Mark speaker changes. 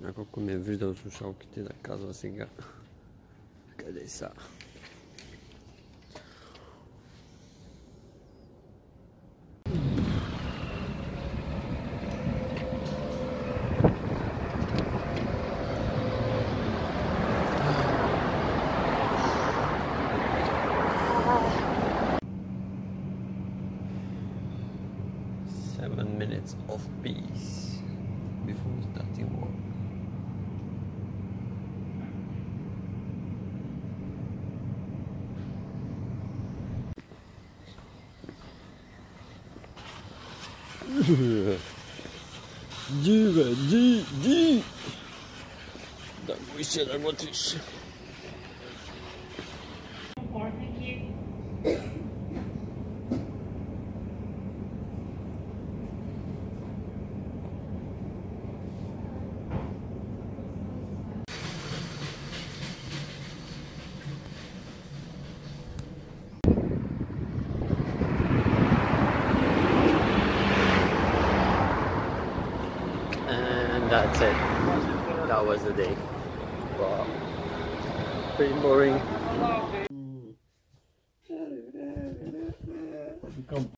Speaker 1: Няколко ми е виждал слушалките да казва сега. Къде са? Seven minutes of peace before starting work. Dziwe, dzi, dzi! Daj mu się, daj mu that's it. That was the day. Wow. Pretty boring. Mm.